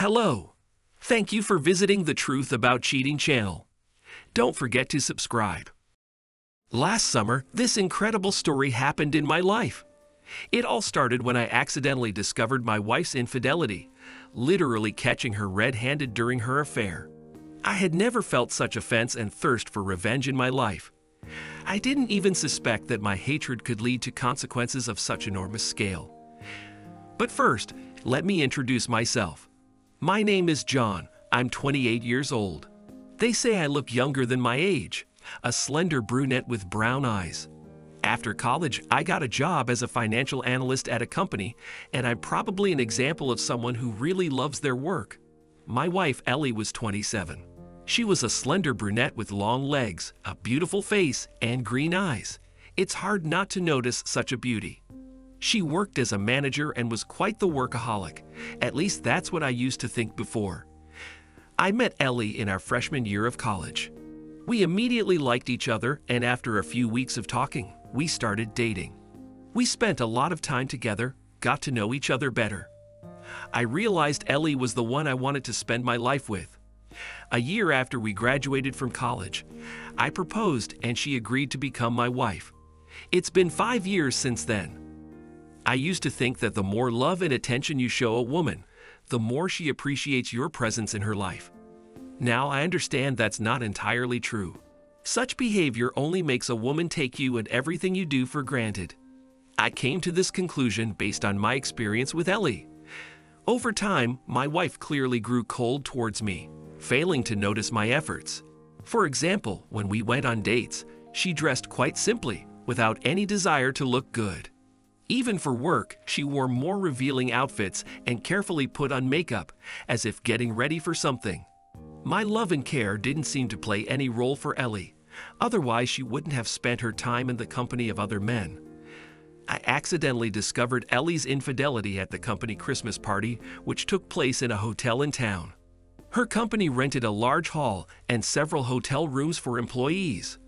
Hello. Thank you for visiting the Truth About Cheating channel. Don't forget to subscribe. Last summer, this incredible story happened in my life. It all started when I accidentally discovered my wife's infidelity, literally catching her red handed during her affair. I had never felt such offense and thirst for revenge in my life. I didn't even suspect that my hatred could lead to consequences of such enormous scale. But first, let me introduce myself. My name is John. I'm 28 years old. They say I look younger than my age, a slender brunette with brown eyes. After college, I got a job as a financial analyst at a company, and I'm probably an example of someone who really loves their work. My wife, Ellie, was 27. She was a slender brunette with long legs, a beautiful face, and green eyes. It's hard not to notice such a beauty. She worked as a manager and was quite the workaholic. At least that's what I used to think before. I met Ellie in our freshman year of college. We immediately liked each other, and after a few weeks of talking, we started dating. We spent a lot of time together, got to know each other better. I realized Ellie was the one I wanted to spend my life with. A year after we graduated from college, I proposed and she agreed to become my wife. It's been five years since then. I used to think that the more love and attention you show a woman, the more she appreciates your presence in her life. Now I understand that's not entirely true. Such behavior only makes a woman take you and everything you do for granted. I came to this conclusion based on my experience with Ellie. Over time, my wife clearly grew cold towards me, failing to notice my efforts. For example, when we went on dates, she dressed quite simply, without any desire to look good. Even for work, she wore more revealing outfits and carefully put on makeup, as if getting ready for something. My love and care didn't seem to play any role for Ellie. Otherwise, she wouldn't have spent her time in the company of other men. I accidentally discovered Ellie's infidelity at the company Christmas party, which took place in a hotel in town. Her company rented a large hall and several hotel rooms for employees.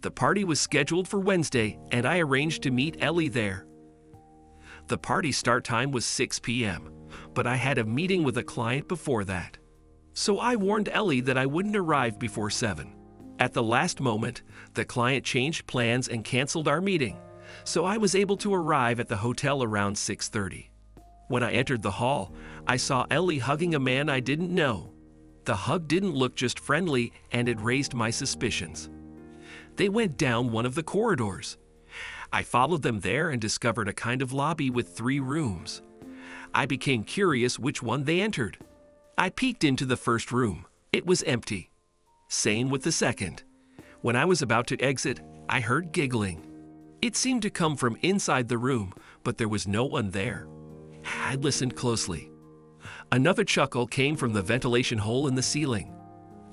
The party was scheduled for Wednesday, and I arranged to meet Ellie there. The party start time was 6 p.m., but I had a meeting with a client before that. So I warned Ellie that I wouldn't arrive before 7. At the last moment, the client changed plans and canceled our meeting, so I was able to arrive at the hotel around 6:30. When I entered the hall, I saw Ellie hugging a man I didn't know. The hug didn't look just friendly, and it raised my suspicions. They went down one of the corridors. I followed them there and discovered a kind of lobby with three rooms. I became curious which one they entered. I peeked into the first room. It was empty. Same with the second. When I was about to exit, I heard giggling. It seemed to come from inside the room, but there was no one there. I listened closely. Another chuckle came from the ventilation hole in the ceiling.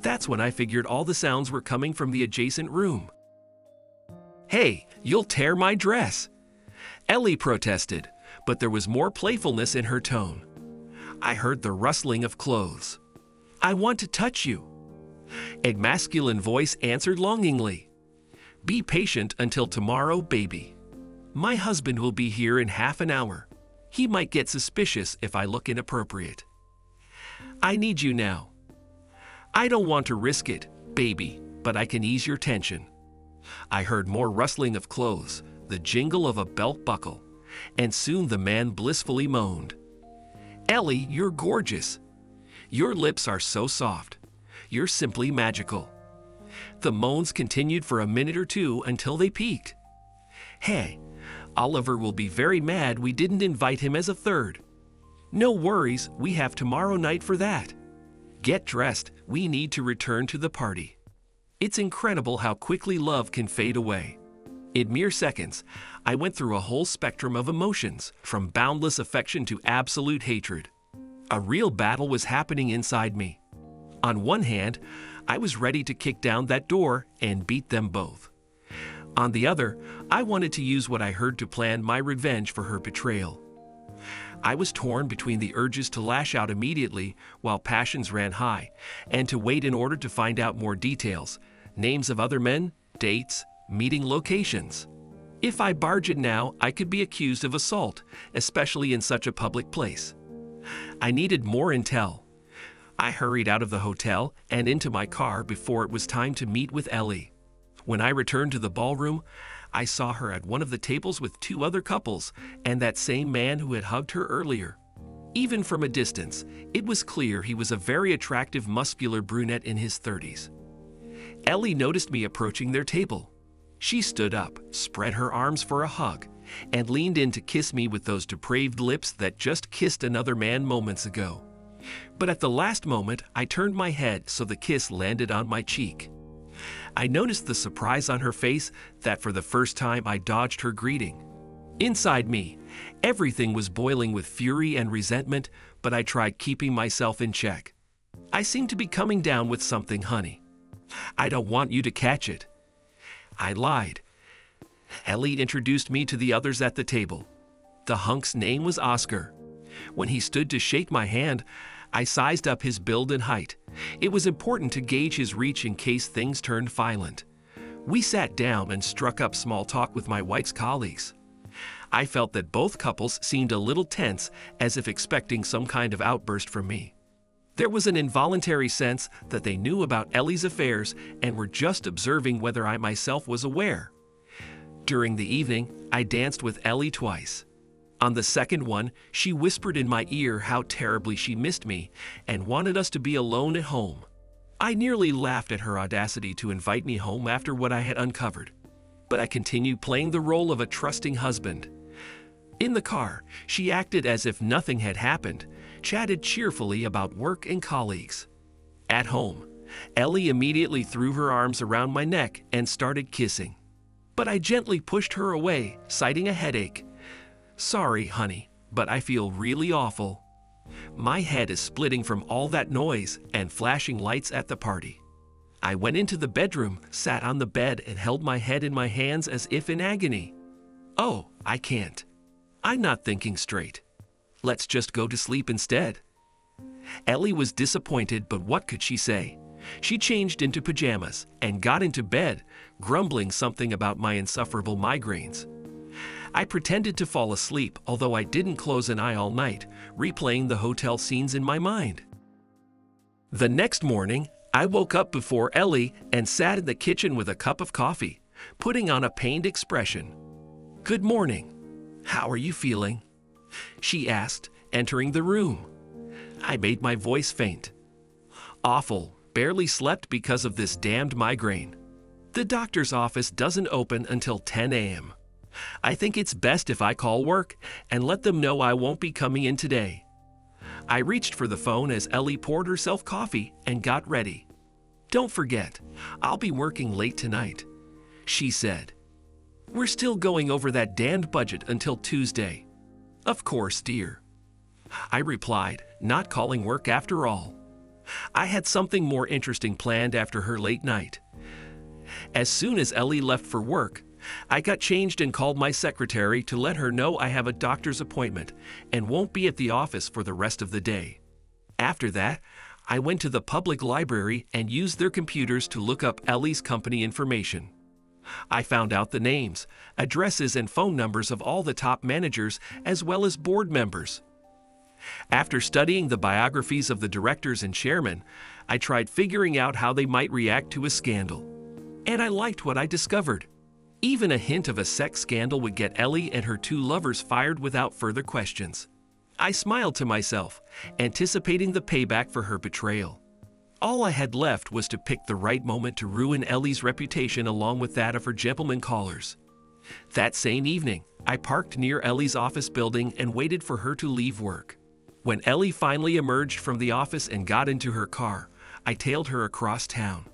That's when I figured all the sounds were coming from the adjacent room. Hey, you'll tear my dress. Ellie protested, but there was more playfulness in her tone. I heard the rustling of clothes. I want to touch you. A masculine voice answered longingly. Be patient until tomorrow, baby. My husband will be here in half an hour. He might get suspicious if I look inappropriate. I need you now. I don't want to risk it, baby, but I can ease your tension. I heard more rustling of clothes, the jingle of a belt buckle, and soon the man blissfully moaned. Ellie, you're gorgeous. Your lips are so soft. You're simply magical. The moans continued for a minute or two until they peaked. Hey, Oliver will be very mad we didn't invite him as a third. No worries, we have tomorrow night for that. Get dressed, we need to return to the party. It's incredible how quickly love can fade away. In mere seconds, I went through a whole spectrum of emotions, from boundless affection to absolute hatred. A real battle was happening inside me. On one hand, I was ready to kick down that door and beat them both. On the other, I wanted to use what I heard to plan my revenge for her betrayal. I was torn between the urges to lash out immediately while passions ran high, and to wait in order to find out more details names of other men, dates, meeting locations. If I barge it now, I could be accused of assault, especially in such a public place. I needed more intel. I hurried out of the hotel and into my car before it was time to meet with Ellie. When I returned to the ballroom, I saw her at one of the tables with two other couples and that same man who had hugged her earlier. Even from a distance, it was clear he was a very attractive, muscular brunette in his 30s. Ellie noticed me approaching their table. She stood up, spread her arms for a hug, and leaned in to kiss me with those depraved lips that just kissed another man moments ago. But at the last moment, I turned my head so the kiss landed on my cheek. I noticed the surprise on her face that for the first time I dodged her greeting. Inside me, everything was boiling with fury and resentment, but I tried keeping myself in check. I seemed to be coming down with something, honey. I don't want you to catch it. I lied. Ellie introduced me to the others at the table. The hunk's name was Oscar. When he stood to shake my hand, I sized up his build and height. It was important to gauge his reach in case things turned violent. We sat down and struck up small talk with my wife's colleagues. I felt that both couples seemed a little tense, as if expecting some kind of outburst from me. There was an involuntary sense that they knew about Ellie's affairs and were just observing whether I myself was aware. During the evening, I danced with Ellie twice. On the second one, she whispered in my ear how terribly she missed me and wanted us to be alone at home. I nearly laughed at her audacity to invite me home after what I had uncovered, but I continued playing the role of a trusting husband. In the car, she acted as if nothing had happened, chatted cheerfully about work and colleagues. At home, Ellie immediately threw her arms around my neck and started kissing. But I gently pushed her away, citing a headache. Sorry, honey, but I feel really awful. My head is splitting from all that noise and flashing lights at the party. I went into the bedroom, sat on the bed, and held my head in my hands as if in agony. Oh, I can't. I'm not thinking straight. Let's just go to sleep instead. Ellie was disappointed, but what could she say? She changed into pajamas and got into bed, grumbling something about my insufferable migraines. I pretended to fall asleep, although I didn't close an eye all night, replaying the hotel scenes in my mind. The next morning, I woke up before Ellie and sat in the kitchen with a cup of coffee, putting on a pained expression. Good morning. How are you feeling? she asked, entering the room. I made my voice faint. Awful, barely slept because of this damned migraine. The doctor's office doesn't open until 10 a.m. I think it's best if I call work and let them know I won't be coming in today. I reached for the phone as Ellie poured herself coffee and got ready. Don't forget, I'll be working late tonight, she said. We're still going over that damned budget until Tuesday. Of course, dear. I replied, not calling work after all. I had something more interesting planned after her late night. As soon as Ellie left for work, I got changed and called my secretary to let her know I have a doctor's appointment and won't be at the office for the rest of the day. After that, I went to the public library and used their computers to look up Ellie's company information. I found out the names, addresses, and phone numbers of all the top managers as well as board members. After studying the biographies of the directors and chairmen, I tried figuring out how they might react to a scandal. And I liked what I discovered. Even a hint of a sex scandal would get Ellie and her two lovers fired without further questions. I smiled to myself, anticipating the payback for her betrayal. All I had left was to pick the right moment to ruin Ellie's reputation along with that of her gentleman callers. That same evening, I parked near Ellie's office building and waited for her to leave work. When Ellie finally emerged from the office and got into her car, I tailed her across town.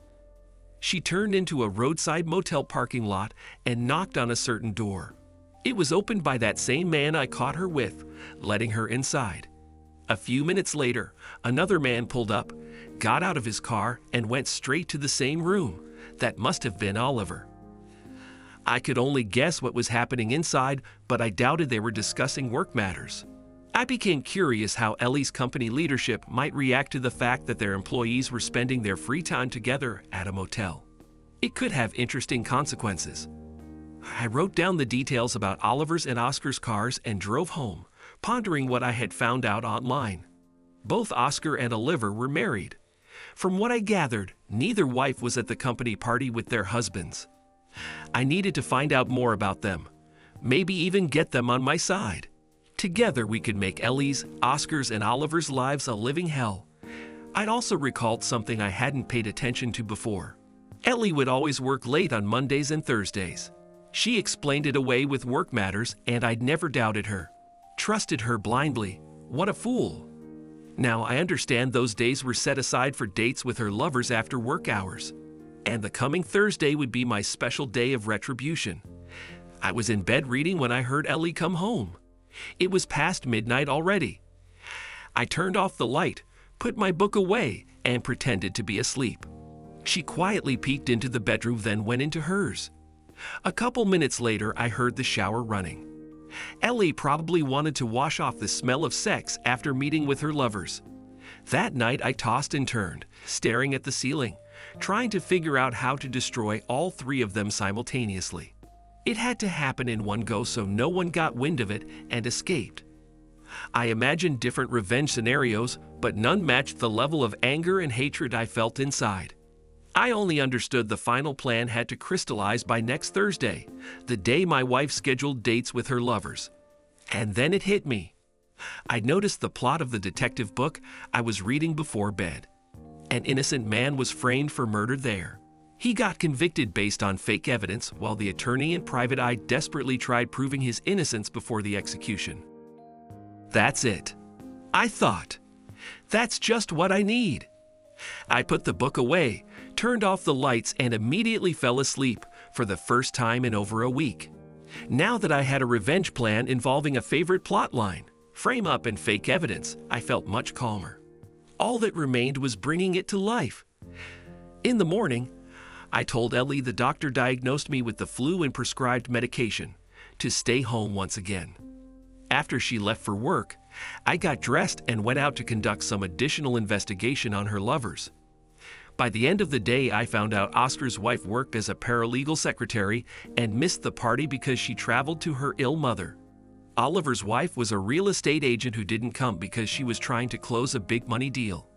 She turned into a roadside motel parking lot and knocked on a certain door. It was opened by that same man I caught her with, letting her inside. A few minutes later, another man pulled up, got out of his car, and went straight to the same room. That must have been Oliver. I could only guess what was happening inside, but I doubted they were discussing work matters. I became curious how Ellie's company leadership might react to the fact that their employees were spending their free time together at a motel. It could have interesting consequences. I wrote down the details about Oliver's and Oscar's cars and drove home pondering what I had found out online. Both Oscar and Oliver were married. From what I gathered, neither wife was at the company party with their husbands. I needed to find out more about them, maybe even get them on my side. Together we could make Ellie's, Oscar's, and Oliver's lives a living hell. I'd also recalled something I hadn't paid attention to before. Ellie would always work late on Mondays and Thursdays. She explained it away with work matters, and I'd never doubted her. Trusted her blindly. What a fool. Now, I understand those days were set aside for dates with her lovers after work hours. And the coming Thursday would be my special day of retribution. I was in bed reading when I heard Ellie come home. It was past midnight already. I turned off the light, put my book away, and pretended to be asleep. She quietly peeked into the bedroom, then went into hers. A couple minutes later, I heard the shower running. Ellie probably wanted to wash off the smell of sex after meeting with her lovers. That night, I tossed and turned, staring at the ceiling, trying to figure out how to destroy all three of them simultaneously. It had to happen in one go so no one got wind of it and escaped. I imagined different revenge scenarios, but none matched the level of anger and hatred I felt inside. I only understood the final plan had to crystallize by next Thursday, the day my wife scheduled dates with her lovers. And then it hit me. I'd noticed the plot of the detective book I was reading before bed. An innocent man was framed for murder there. He got convicted based on fake evidence while the attorney and private eye desperately tried proving his innocence before the execution. That's it. I thought. That's just what I need. I put the book away, turned off the lights, and immediately fell asleep for the first time in over a week. Now that I had a revenge plan involving a favorite plot line, frame up, and fake evidence, I felt much calmer. All that remained was bringing it to life. In the morning, I told Ellie the doctor diagnosed me with the flu and prescribed medication to stay home once again. After she left for work, I got dressed and went out to conduct some additional investigation on her lovers. By the end of the day, I found out Oscar's wife worked as a paralegal secretary and missed the party because she traveled to her ill mother. Oliver's wife was a real estate agent who didn't come because she was trying to close a big money deal.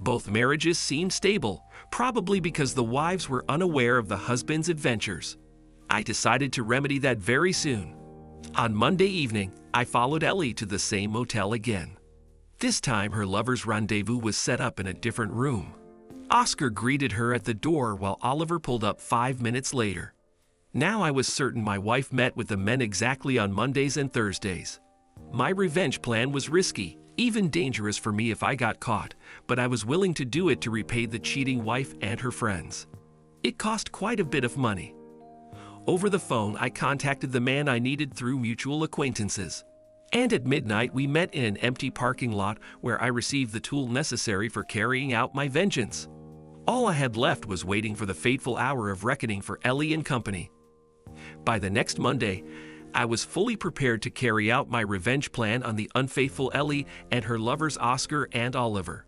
Both marriages seemed stable, probably because the wives were unaware of the husband's adventures. I decided to remedy that very soon. On Monday evening, I followed Ellie to the same motel again. This time, her lover's rendezvous was set up in a different room. Oscar greeted her at the door while Oliver pulled up five minutes later. Now I was certain my wife met with the men exactly on Mondays and Thursdays. My revenge plan was risky, even dangerous for me if I got caught, but I was willing to do it to repay the cheating wife and her friends. It cost quite a bit of money. Over the phone, I contacted the man I needed through mutual acquaintances. And at midnight, we met in an empty parking lot where I received the tool necessary for carrying out my vengeance. All I had left was waiting for the fateful hour of reckoning for Ellie and company. By the next Monday, I was fully prepared to carry out my revenge plan on the unfaithful Ellie and her lovers Oscar and Oliver.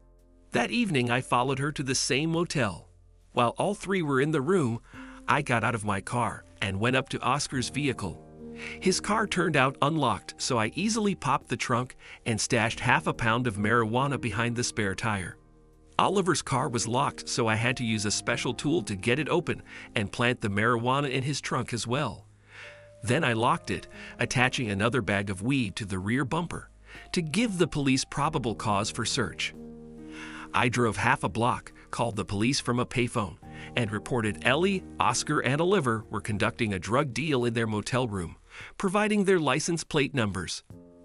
That evening, I followed her to the same motel. While all three were in the room, I got out of my car and went up to Oscar's vehicle. His car turned out unlocked, so I easily popped the trunk and stashed half a pound of marijuana behind the spare tire. Oliver's car was locked, so I had to use a special tool to get it open and plant the marijuana in his trunk as well. Then I locked it, attaching another bag of weed to the rear bumper to give the police probable cause for search. I drove half a block, called the police from a payphone, and reported Ellie, Oscar, and Oliver were conducting a drug deal in their motel room, providing their license plate numbers.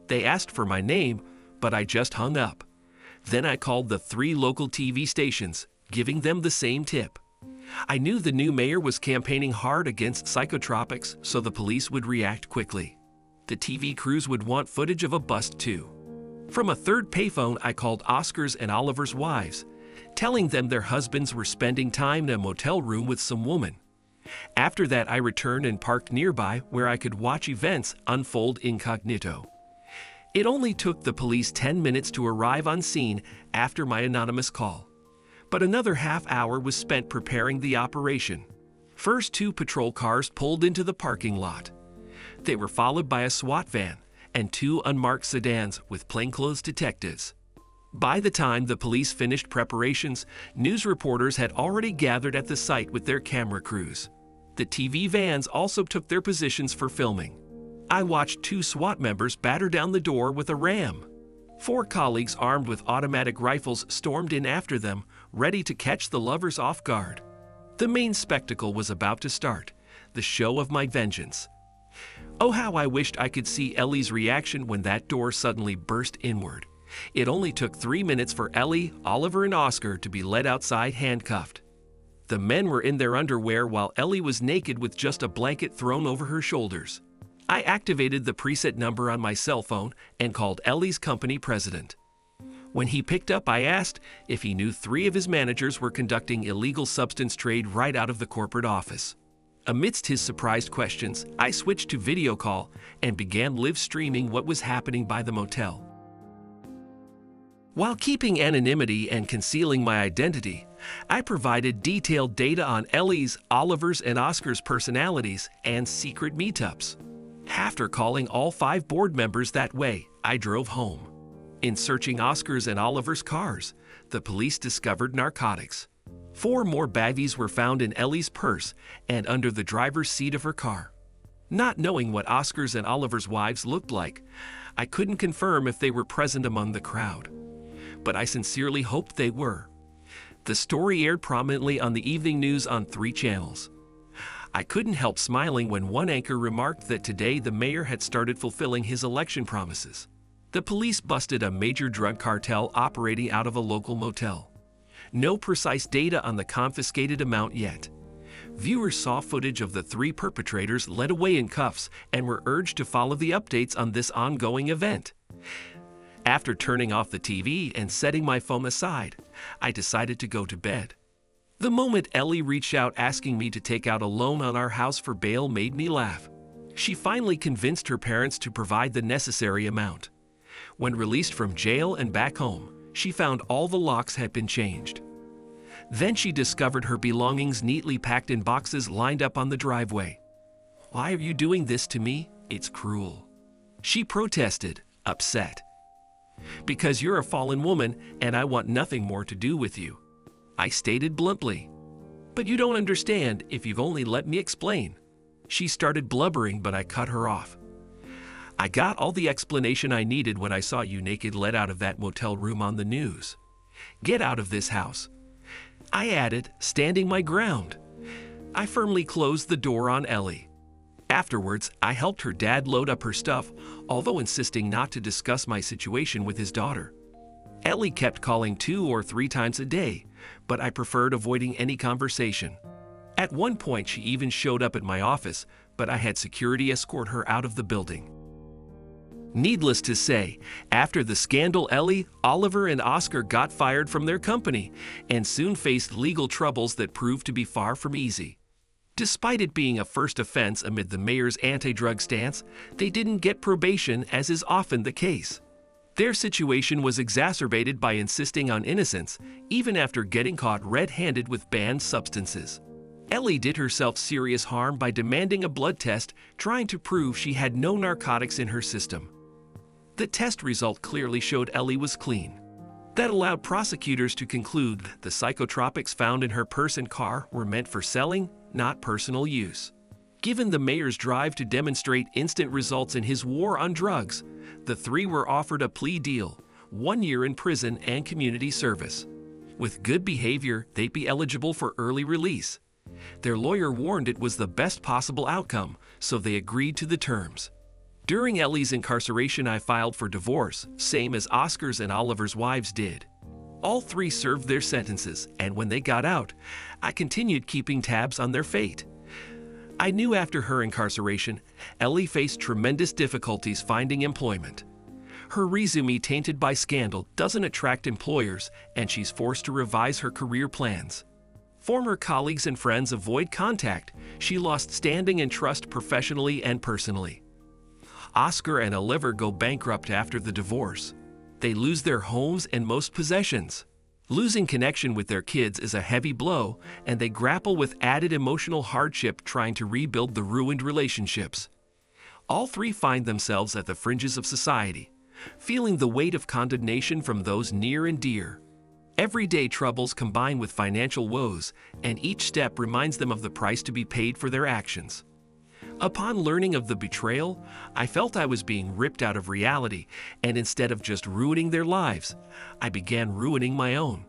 They asked for my name, but I just hung up. Then I called the three local TV stations, giving them the same tip. I knew the new mayor was campaigning hard against psychotropics, so the police would react quickly. The TV crews would want footage of a bust too. From a third payphone, I called Oscar's and Oliver's wives, telling them their husbands were spending time in a motel room with some woman. After that, I returned and parked nearby where I could watch events unfold incognito. It only took the police 10 minutes to arrive on scene after my anonymous call. But another half hour was spent preparing the operation. First, two patrol cars pulled into the parking lot. They were followed by a SWAT van and two unmarked sedans with plainclothes detectives. By the time the police finished preparations, news reporters had already gathered at the site with their camera crews. The TV vans also took their positions for filming. I watched two SWAT members batter down the door with a ram. Four colleagues armed with automatic rifles stormed in after them, ready to catch the lovers off guard. The main spectacle was about to start the show of my vengeance. Oh, how I wished I could see Ellie's reaction when that door suddenly burst inward. It only took three minutes for Ellie, Oliver, and Oscar to be led outside handcuffed. The men were in their underwear while Ellie was naked with just a blanket thrown over her shoulders. I activated the preset number on my cell phone and called Ellie's company president. When he picked up, I asked if he knew three of his managers were conducting illegal substance trade right out of the corporate office. Amidst his surprised questions, I switched to video call and began live streaming what was happening by the motel. While keeping anonymity and concealing my identity, I provided detailed data on Ellie's, Oliver's, and Oscar's personalities and secret meetups. After calling all five board members that way, I drove home. In searching Oscar's and Oliver's cars, the police discovered narcotics. Four more baggies were found in Ellie's purse and under the driver's seat of her car. Not knowing what Oscar's and Oliver's wives looked like, I couldn't confirm if they were present among the crowd. But I sincerely hoped they were. The story aired prominently on the evening news on three channels. I couldn't help smiling when one anchor remarked that today the mayor had started fulfilling his election promises. The police busted a major drug cartel operating out of a local motel. No precise data on the confiscated amount yet. Viewers saw footage of the three perpetrators led away in cuffs and were urged to follow the updates on this ongoing event. After turning off the TV and setting my phone aside, I decided to go to bed. The moment Ellie reached out asking me to take out a loan on our house for bail made me laugh. She finally convinced her parents to provide the necessary amount. When released from jail and back home, she found all the locks had been changed. Then she discovered her belongings neatly packed in boxes lined up on the driveway. Why are you doing this to me? It's cruel. She protested, upset. Because you're a fallen woman and I want nothing more to do with you. I stated bluntly. But you don't understand if you've only let me explain. She started blubbering, but I cut her off. I got all the explanation I needed when I saw you naked let out of that motel room on the news. Get out of this house. I added, standing my ground. I firmly closed the door on Ellie. Afterwards, I helped her dad load up her stuff, although insisting not to discuss my situation with his daughter. Ellie kept calling two or three times a day, but I preferred avoiding any conversation. At one point, she even showed up at my office, but I had security escort her out of the building. Needless to say, after the scandal, Ellie, Oliver, and Oscar got fired from their company and soon faced legal troubles that proved to be far from easy. Despite it being a first offense amid the mayor's anti drug stance, they didn't get probation, as is often the case. Their situation was exacerbated by insisting on innocence, even after getting caught red handed with banned substances. Ellie did herself serious harm by demanding a blood test, trying to prove she had no narcotics in her system. The test result clearly showed Ellie was clean. That allowed prosecutors to conclude the psychotropics found in her purse and car were meant for selling, not personal use. Given the mayor's drive to demonstrate instant results in his war on drugs, the three were offered a plea deal one year in prison and community service. With good behavior, they'd be eligible for early release. Their lawyer warned it was the best possible outcome, so they agreed to the terms. During Ellie's incarceration, I filed for divorce, same as Oscar's and Oliver's wives did. All three served their sentences, and when they got out, I continued keeping tabs on their fate. I knew after her incarceration, Ellie faced tremendous difficulties finding employment. Her resume tainted by scandal doesn't attract employers, and she's forced to revise her career plans. Former colleagues and friends avoid contact. She lost standing and trust professionally and personally. Oscar and Oliver go bankrupt after the divorce. They lose their homes and most possessions. Losing connection with their kids is a heavy blow, and they grapple with added emotional hardship trying to rebuild the ruined relationships. All three find themselves at the fringes of society, feeling the weight of condemnation from those near and dear. Everyday troubles combine with financial woes, and each step reminds them of the price to be paid for their actions. Upon learning of the betrayal, I felt I was being ripped out of reality, and instead of just ruining their lives, I began ruining my own.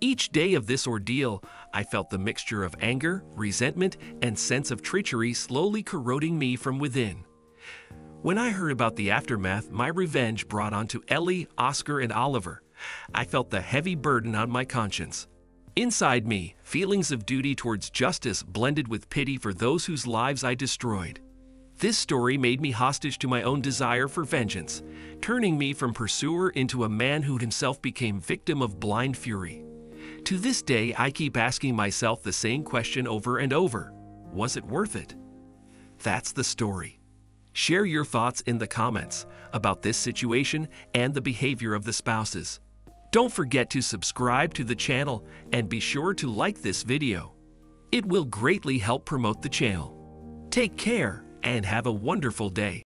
Each day of this ordeal, I felt the mixture of anger, resentment, and sense of treachery slowly corroding me from within. When I heard about the aftermath my revenge brought onto Ellie, Oscar, and Oliver, I felt the heavy burden on my conscience. Inside me, feelings of duty towards justice blended with pity for those whose lives I destroyed. This story made me hostage to my own desire for vengeance, turning me from pursuer into a man who himself became victim of blind fury. To this day, I keep asking myself the same question over and over Was it worth it? That's the story. Share your thoughts in the comments about this situation and the behavior of the spouses. Don't forget to subscribe to the channel and be sure to like this video. It will greatly help promote the channel. Take care and have a wonderful day.